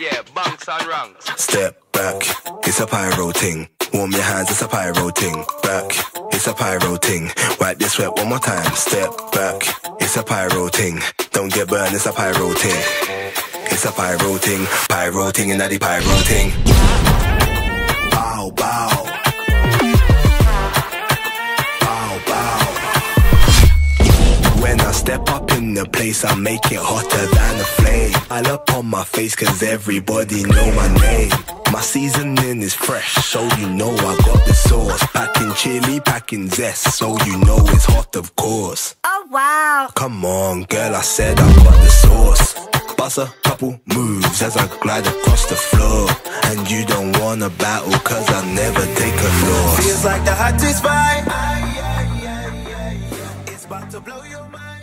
Yeah, bunks and ranks. Step back, it's a pyro ting. Warm your hands, it's a pyro ting. Back, it's a pyro ting. Wipe your sweat one more time. Step back, it's a pyro ting. Don't get burned, it's a pyro ting. It's a pyro ting, pyro ting, and the pyro ting. Bow, bow. Bow, bow. When I step up in the place, I make it hotter than a day. I look on my face cause everybody know my name. My seasoning is fresh, so you know I got the sauce. Packing chili, packing zest, so you know it's hot, of course. Oh wow. Come on, girl, I said I got the sauce. Bust a couple moves as I glide across the floor. And you don't wanna battle, cause I never take a loss. Feels like the hottest vibe. It's about to blow your mind.